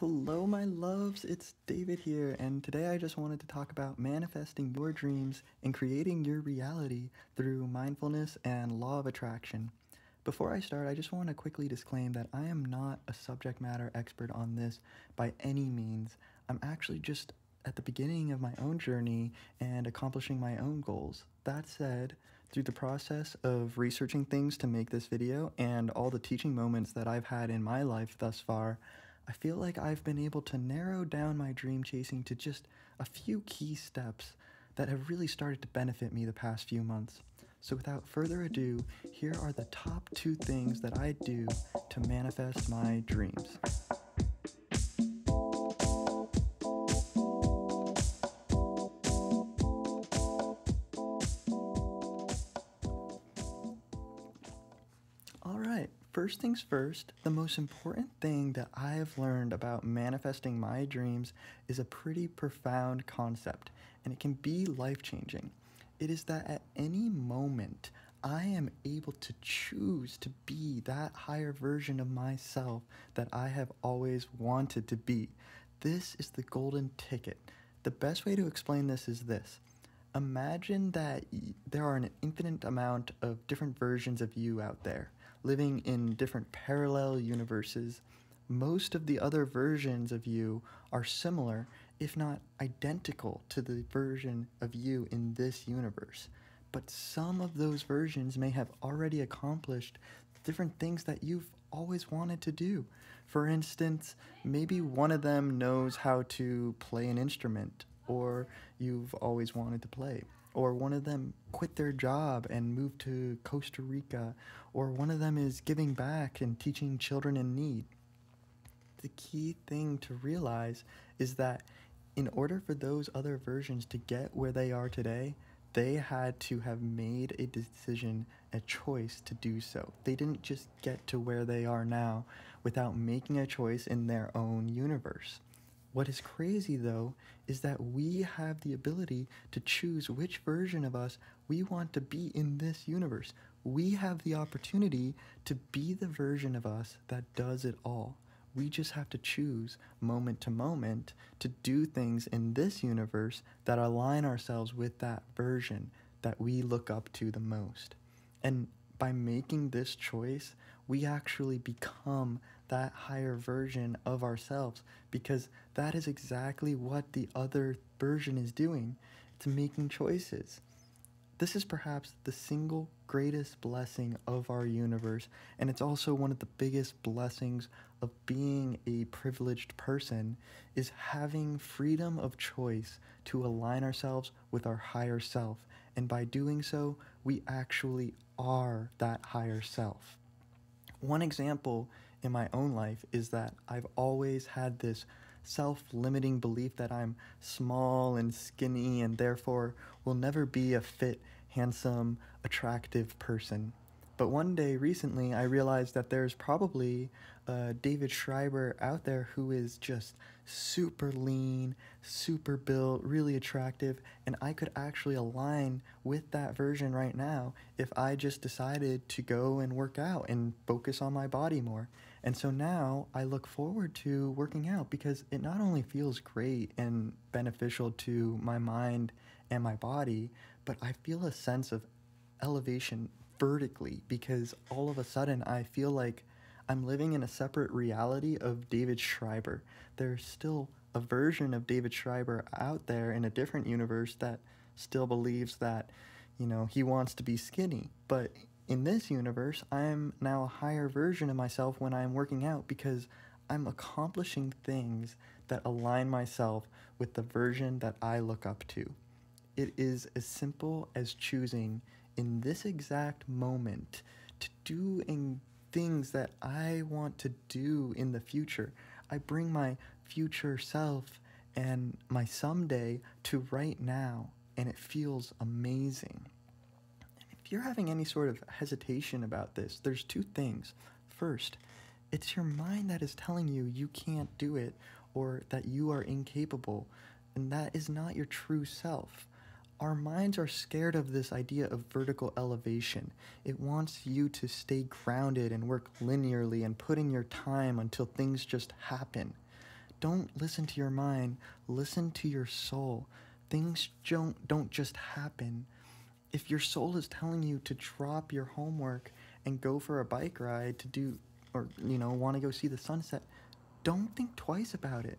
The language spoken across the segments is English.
Hello, my loves. It's David here, and today I just wanted to talk about manifesting your dreams and creating your reality through mindfulness and law of attraction. Before I start, I just want to quickly disclaim that I am not a subject matter expert on this by any means. I'm actually just at the beginning of my own journey and accomplishing my own goals. That said, through the process of researching things to make this video and all the teaching moments that I've had in my life thus far, I feel like I've been able to narrow down my dream chasing to just a few key steps that have really started to benefit me the past few months. So, without further ado, here are the top two things that I do to manifest my dreams. First things first, the most important thing that I have learned about manifesting my dreams is a pretty profound concept, and it can be life changing. It is that at any moment, I am able to choose to be that higher version of myself that I have always wanted to be. This is the golden ticket. The best way to explain this is this Imagine that there are an infinite amount of different versions of you out there living in different parallel universes. Most of the other versions of you are similar, if not identical, to the version of you in this universe. But some of those versions may have already accomplished different things that you've always wanted to do. For instance, maybe one of them knows how to play an instrument, or you've always wanted to play or one of them quit their job and moved to Costa Rica, or one of them is giving back and teaching children in need. The key thing to realize is that in order for those other versions to get where they are today, they had to have made a decision, a choice to do so. They didn't just get to where they are now without making a choice in their own universe. What is crazy though is that we have the ability to choose which version of us we want to be in this universe. We have the opportunity to be the version of us that does it all. We just have to choose moment to moment to do things in this universe that align ourselves with that version that we look up to the most. And by making this choice, we actually become that higher version of ourselves because that is exactly what the other version is doing. It's making choices. This is perhaps the single greatest blessing of our universe, and it's also one of the biggest blessings of being a privileged person is having freedom of choice to align ourselves with our higher self. And by doing so, we actually are that higher self. One example in my own life is that I've always had this self limiting belief that I'm small and skinny and therefore will never be a fit, handsome, attractive person. But one day recently, I realized that there's probably a David Schreiber out there who is just super lean, super built, really attractive, and I could actually align with that version right now if I just decided to go and work out and focus on my body more. And so now I look forward to working out because it not only feels great and beneficial to my mind and my body, but I feel a sense of elevation vertically because all of a sudden I feel like I'm living in a separate reality of David Schreiber. There's still a version of David Schreiber out there in a different universe that still believes that, you know, he wants to be skinny. But in this universe, I'm now a higher version of myself when I'm working out because I'm accomplishing things that align myself with the version that I look up to. It is as simple as choosing in this exact moment to do in things that I want to do in the future. I bring my future self and my someday to right now, and it feels amazing. If you're having any sort of hesitation about this, there's two things. First, it's your mind that is telling you you can't do it or that you are incapable, and that is not your true self. Our minds are scared of this idea of vertical elevation. It wants you to stay grounded and work linearly and put in your time until things just happen. Don't listen to your mind, listen to your soul. Things don't, don't just happen. If your soul is telling you to drop your homework and go for a bike ride to do, or, you know, want to go see the sunset, don't think twice about it.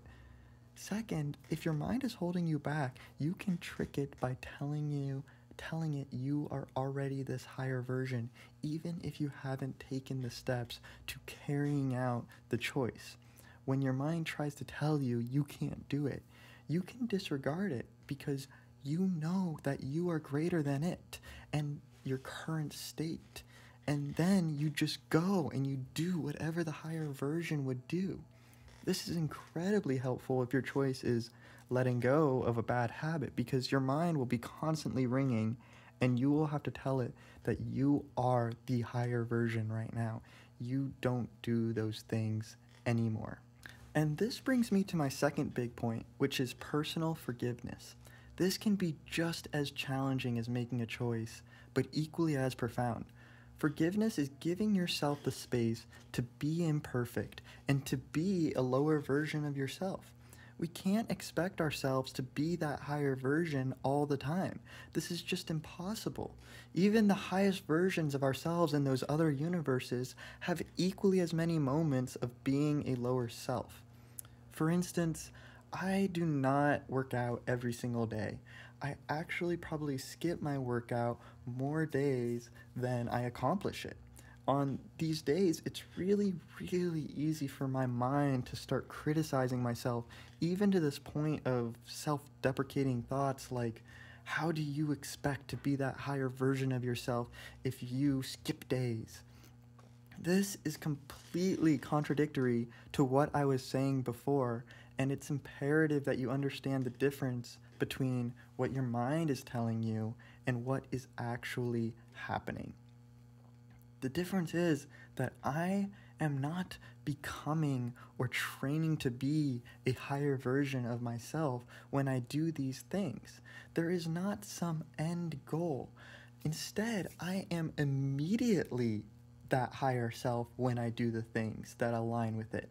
Second, if your mind is holding you back, you can trick it by telling you telling it you are already this higher version, even if you haven't taken the steps to carrying out the choice. When your mind tries to tell you you can't do it, you can disregard it because you know that you are greater than it and your current state. And then you just go and you do whatever the higher version would do. This is incredibly helpful if your choice is letting go of a bad habit because your mind will be constantly ringing and you will have to tell it that you are the higher version right now. You don't do those things anymore. And this brings me to my second big point, which is personal forgiveness. This can be just as challenging as making a choice, but equally as profound. Forgiveness is giving yourself the space to be imperfect and to be a lower version of yourself. We can't expect ourselves to be that higher version all the time. This is just impossible. Even the highest versions of ourselves in those other universes have equally as many moments of being a lower self. For instance, I do not work out every single day. I actually probably skip my workout more days than I accomplish it. On these days, it's really, really easy for my mind to start criticizing myself, even to this point of self deprecating thoughts like, how do you expect to be that higher version of yourself if you skip days? This is completely contradictory to what I was saying before, and it's imperative that you understand the difference between what your mind is telling you and what is actually happening. The difference is that I am not becoming or training to be a higher version of myself when I do these things. There is not some end goal. Instead, I am immediately that higher self when I do the things that align with it.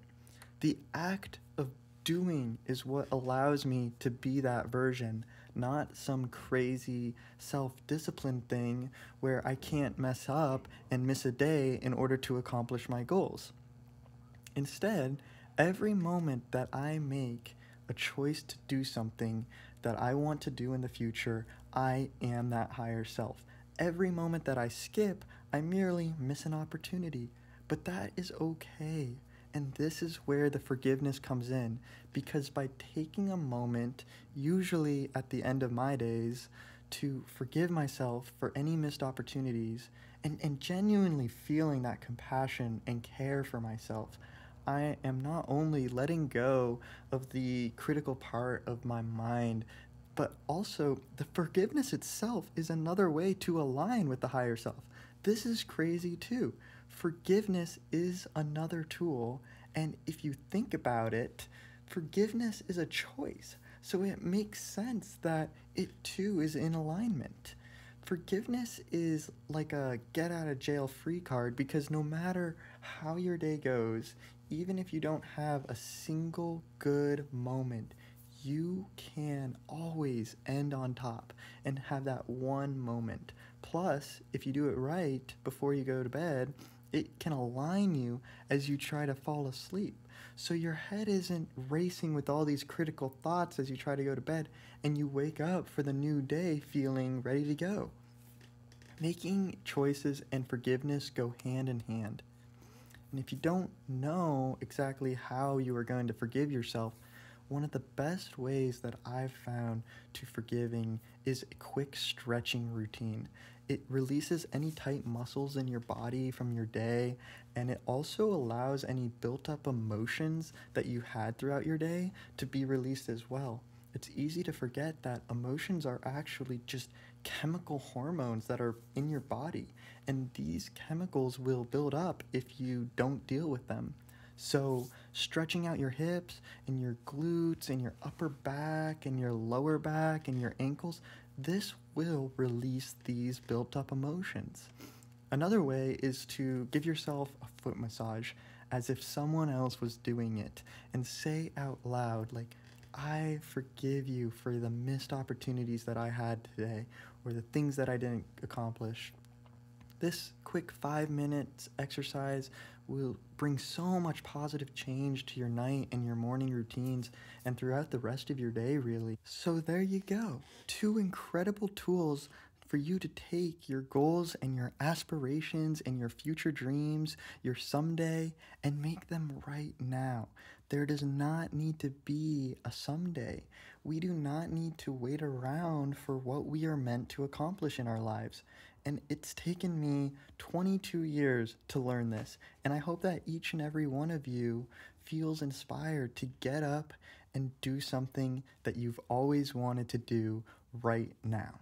The act of doing is what allows me to be that version, not some crazy self discipline thing where I can't mess up and miss a day in order to accomplish my goals. Instead, every moment that I make a choice to do something that I want to do in the future, I am that higher self. Every moment that I skip, I merely miss an opportunity. But that is okay. And this is where the forgiveness comes in because by taking a moment, usually at the end of my days, to forgive myself for any missed opportunities and, and genuinely feeling that compassion and care for myself, I am not only letting go of the critical part of my mind, but also the forgiveness itself is another way to align with the higher self. This is crazy too forgiveness is another tool. And if you think about it, forgiveness is a choice. So it makes sense that it too is in alignment. Forgiveness is like a get out of jail free card because no matter how your day goes, even if you don't have a single good moment, you can always end on top and have that one moment. Plus, if you do it right before you go to bed, it can align you as you try to fall asleep. So your head isn't racing with all these critical thoughts as you try to go to bed, and you wake up for the new day feeling ready to go. Making choices and forgiveness go hand in hand. And if you don't know exactly how you are going to forgive yourself, one of the best ways that I've found to forgiving is a quick stretching routine. It releases any tight muscles in your body from your day, and it also allows any built up emotions that you had throughout your day to be released as well. It's easy to forget that emotions are actually just chemical hormones that are in your body, and these chemicals will build up if you don't deal with them. So, stretching out your hips and your glutes and your upper back and your lower back and your ankles, this will release these built up emotions. Another way is to give yourself a foot massage. as if someone else was doing it and say out loud, like, I forgive you for the missed opportunities that I had today or the things that I didn't accomplish. This quick five minutes exercise will bring so much positive change to your night and your morning routines and throughout the rest of your day, really. So, there you go. Two incredible tools for you to take your goals and your aspirations and your future dreams, your someday, and make them right now. There does not need to be a someday. We do not need to wait around for what we are meant to accomplish in our lives. And it's taken me 22 years to learn this. And I hope that each and every one of you feels inspired to get up and do something that you've always wanted to do right now.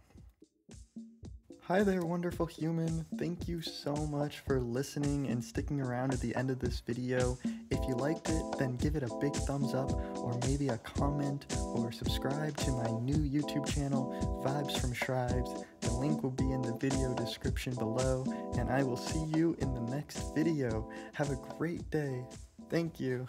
Hi there, wonderful human. Thank you so much for listening and sticking around at the end of this video. If you liked it, then give it a big thumbs up or maybe a comment or subscribe to my new YouTube channel, Vibes from Shribes. The link will be in the video description below, and I will see you in the next video. Have a great day. Thank you.